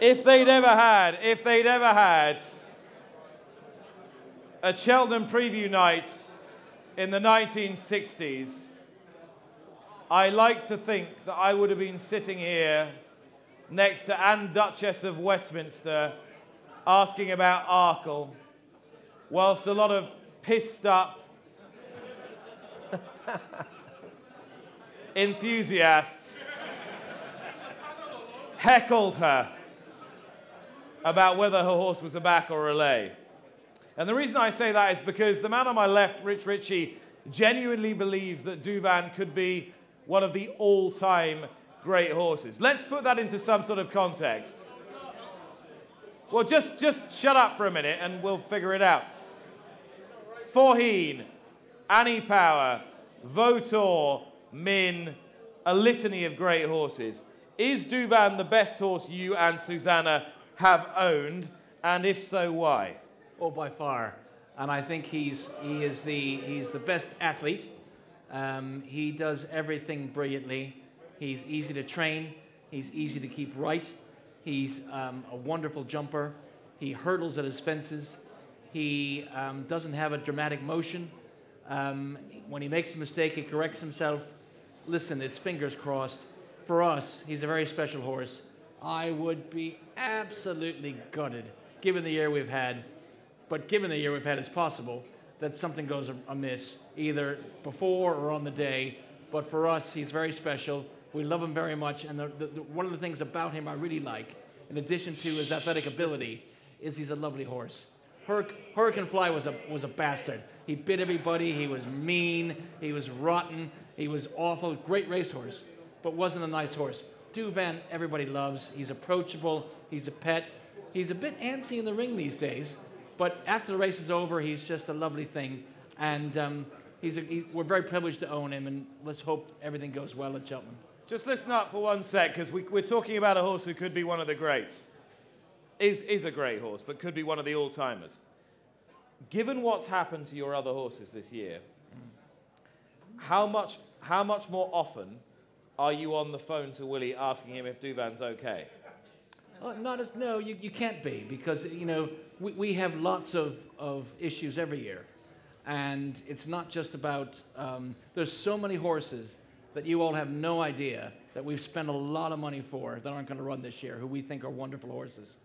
if they'd ever had, if they'd ever had a Cheltenham preview night in the 1960s, I like to think that I would have been sitting here next to Anne Duchess of Westminster asking about Arkle, whilst a lot of pissed up enthusiasts heckled her about whether her horse was a back or a lay. And the reason I say that is because the man on my left, Rich Ricci, genuinely believes that Douvan could be one of the all-time great horses. Let's put that into some sort of context. Well, just, just shut up for a minute and we'll figure it out. Faugheen, Annie Power, Vautour, Min, a litany of great horses. Is Douvan the best horse you and Susanna have owned? And if so, why? Oh, by far. And I think he's, he is the, he's the best athlete. Um, he does everything brilliantly. He's easy to train. He's easy to keep right. He's um, a wonderful jumper. He hurdles at his fences. He um, doesn't have a dramatic motion. Um, when he makes a mistake, he corrects himself. Listen, it's fingers crossed. For us, he's a very special horse. I would be absolutely gutted, given the year we've had, but given the year we've had, it's possible that something goes amiss, either before or on the day. But for us, he's very special. We love him very much. And the, the, the, one of the things about him I really like, in addition to his athletic ability, is he's a lovely horse. Hurricane Fly was a, was a bastard. He bit everybody. He was mean. He was rotten. He was awful. Great racehorse, but wasn't a nice horse. Douvan, everybody loves. He's approachable. He's a pet. He's a bit antsy in the ring these days, but after the race is over, he's just a lovely thing. And um, he's a, he, we're very privileged to own him, and let's hope everything goes well at Cheltenham. Just listen up for one sec, because we, are talking about a horse who could be one of the greats. Is, is a great horse, but could be one of the all-timers. Given what's happened to your other horses this year, how much, how much more often are you on the phone to Willie asking him if Douvan's okay? Uh, not as, no, you, you can't be because, you know, we, we have lots of, of issues every year. And it's not just about, um, there's so many horses that you all have no idea that we've spent a lot of money for that aren't going to run this year, who we think are wonderful horses.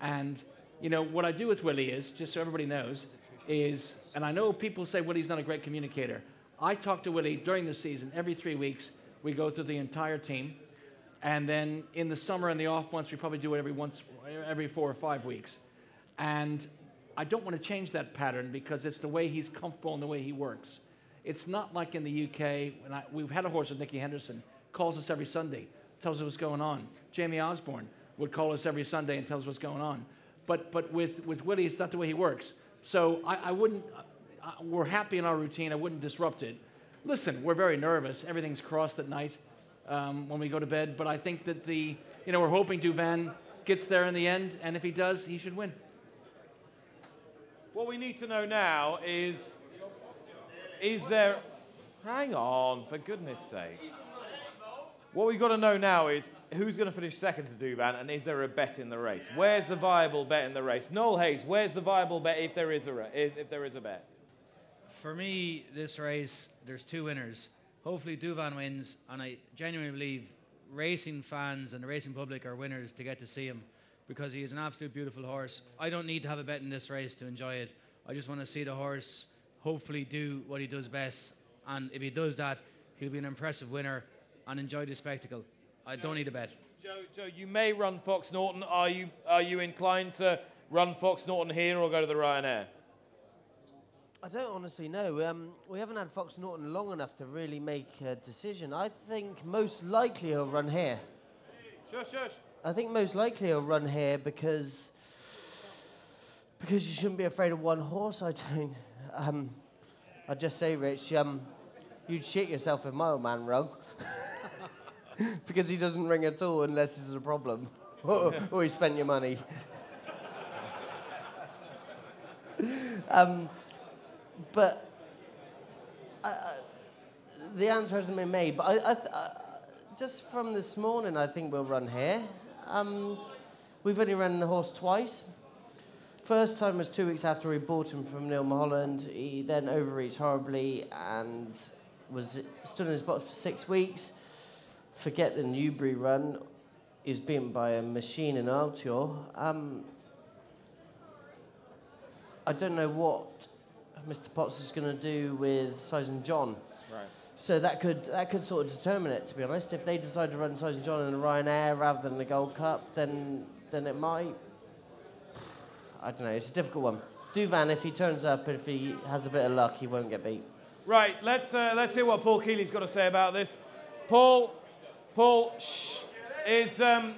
And, you know, what I do with Willie is, just so everybody knows, is, and I know people say Willie's not a great communicator. I talk to Willie during the season every three weeks. We go through the entire team. And then in the summer and the off months, we probably do it every once, every four or five weeks. And I don't want to change that pattern because it's the way he's comfortable and the way he works. It's not like in the UK, when I, we've had a horse with Nicky Henderson, calls us every Sunday, tells us what's going on. Jamie Osborne would call us every Sunday and tell us what's going on. But, but with, with Willie, it's not the way he works. So I, I wouldn't, uh, we're happy in our routine. I wouldn't disrupt it. Listen, we're very nervous. Everything's crossed at night um, when we go to bed. But I think that the, you know, we're hoping Douvan gets there in the end. And if he does, he should win. What we need to know now is is there. Hang on, for goodness sake. What we've got to know now is who's going to finish second to Douvan and is there a bet in the race? Where's the viable bet in the race? Noel Hayes, where's the viable bet if there is a, if, if there is a bet? For me, this race, there's two winners. Hopefully, Douvan wins, and I genuinely believe racing fans and the racing public are winners to get to see him because he is an absolute beautiful horse. I don't need to have a bet in this race to enjoy it. I just want to see the horse hopefully do what he does best. And if he does that, he'll be an impressive winner and enjoy the spectacle. I don't need a bet. Joe, Joe, you may run Fox Norton. Are you, are you inclined to run Fox Norton here or go to the Ryanair? I don't honestly know. Um, we haven't had Fox Norton long enough to really make a decision. I think most likely he'll run here. Shush, shush. I think most likely he'll run here because because you shouldn't be afraid of one horse. I don't. Um, I just say, Rich, um, you'd shit yourself if my old man rung. because he doesn't ring at all unless there's a problem. or, or he spent your money. um, but uh, the answer hasn't been made. But I, I uh, just from this morning, I think we'll run here. Um, we've only run the horse twice. First time was two weeks after we bought him from Neil Mulholland. He then overreached horribly and was stood in his box for six weeks. Forget the Newbury run. He was beaten by a machine in Altior. Um, I don't know what Mr. Potts is going to do with Sizing John. Right. So that could that could sort of determine it. To be honest, if they decide to run Sizing John in the Ryanair rather than the Gold Cup, then then it might. I don't know. It's a difficult one. Douvan, if he turns up, if he has a bit of luck, he won't get beat. Right, let's, uh, let's hear what Paul Kealy's got to say about this. Paul, Paul, shh, is, um,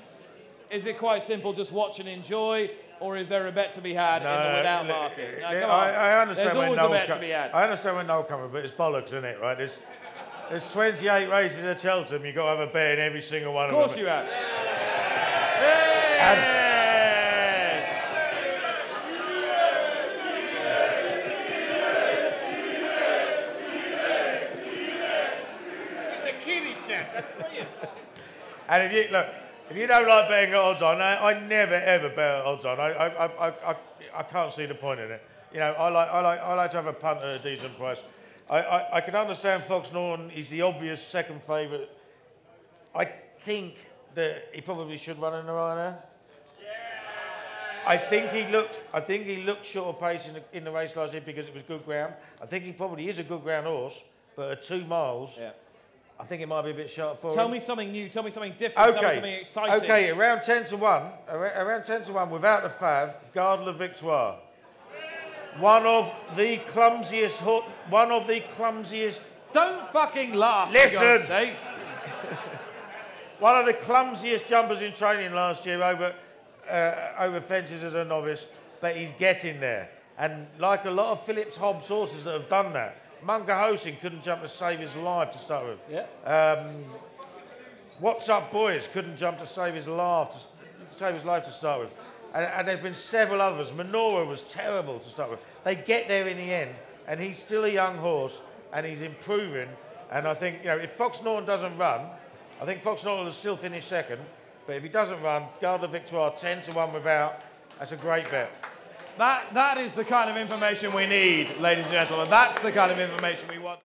is it quite simple, just watch and enjoy, or is there a bet to be had in the without market? No, come I, on. I understand There's when always a Noel's bet co- to be had. I understand when Noel coming, but it's bollocks, isn't it? Right? There's, there's 28 races at Cheltenham. You've got to have a bet in every single one Of them. of course you have. Hey! And if you look, if you don't like betting at odds on, I, I never ever bet at odds on. I, I, I, I, I can't see the point in it. You know, I like, I like, I like to have a punt at a decent price. I, I, I can understand Fox Norton. is the obvious second favourite. I think that he probably should run in the Ryanair. I think he looked. I think he looked short of pace in the, in the race last year because it was good ground. I think he probably is a good ground horse, but at two miles, Yeah. I think it might be a bit sharp for Tell me something new, tell me something different, tell me something exciting. Okay, around 10 to 1, around 10 to 1, without the fav, Garde la Victoire. One of the clumsiest, ho- one of the clumsiest, Don't fucking laugh, for Listen. God's sake. one of the clumsiest jumpers in training last year over, uh, over fences as a novice, but he's getting there. And like a lot of Phillips Hobbs horses that have done that, Monkerhostin couldn't jump to save his life to start with. Yeah. Um, What's Up Boys couldn't jump to save his life to, save his life to start with. And, and there've been several others. Menorah was terrible to start with. They get there in the end, and he's still a young horse, and he's improving. And I think, you know, if Fox Norton doesn't run, I think Fox Norton will still finish second. But if he doesn't run, Garde la Victoire 10 to 1 without, that's a great bet. That, that is the kind of information we need, ladies and gentlemen. That's the kind of information we want.